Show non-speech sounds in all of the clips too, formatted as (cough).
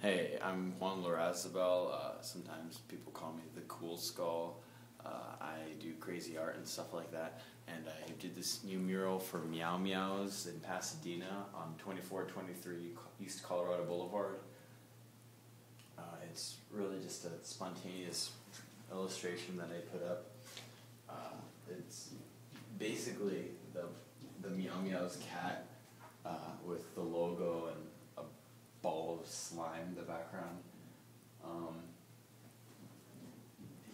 Hey, I'm Juan Larrazabal. Uh, sometimes people call me the Kool Skull. Uh, I do crazy art and stuff like that. And I did this new mural for Meow Meowz in Pasadena on 2423 East Colorado Boulevard. Uh, it's really just a spontaneous illustration that I put up. Uh, it's basically the, the Meow Meowz cat uh, with the logo and a ball of slime in the background. Um,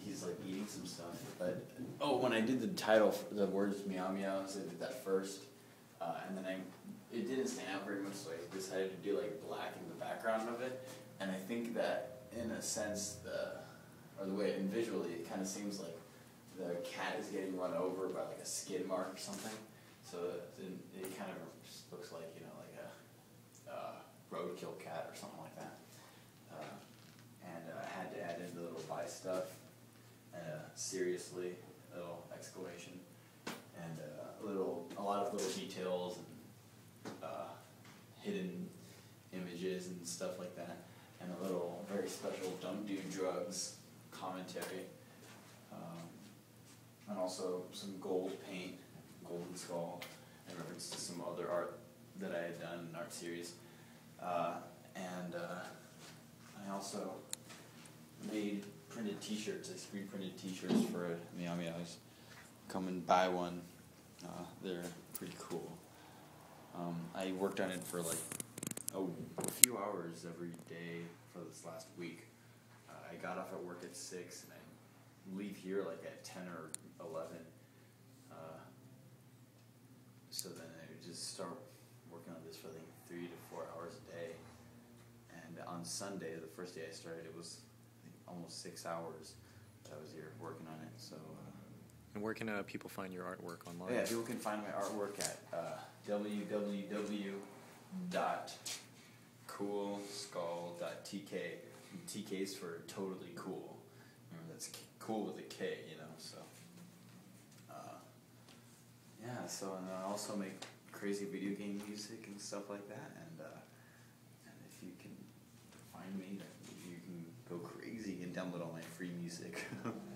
he's like eating some stuff. But oh, when I did the title, the words meow meowz, I did that first, uh, and then I it didn't stand out very much, so I decided to do like black in the background of it. And I think that in a sense, the or the way and visually, it kind of seems like the cat is getting run over by like a skid mark or something. So it, it kind of just looks like you know like a uh, roadkill cat or something like that. Uh, and uh, I had to add in the little buy stuff seriously, a little exclamation, and uh, a little, a lot of little details and uh, hidden images and stuff like that, and a little very special "Don't Do Drugs" commentary, um, and also some gold paint, golden skull, in reference to some other art that I had done in art series, uh, and uh, I also made printed T-shirts. I screen printed T-shirts for Meow Meowz. Come and buy one. Uh, they're pretty cool. Um, I worked on it for like a, a, few hours every day for this last week. Uh, I got off at work at six and I leave here like at ten or eleven. Uh, so then I would just start working on this for like three to four hours a day. And on Sunday, the first day I started, it was six hours that I was here working on it. So. Uh, and where can uh, people find your artwork online? Yeah, people can find my artwork at uh, www.koolskull.tk. TK is for totally cool. Remember, that's cool with a K, you know. So. Uh, yeah. So and I also make crazy video game music and stuff like that. And uh, and if you can find me, you can go crazy and download all my free music. (laughs)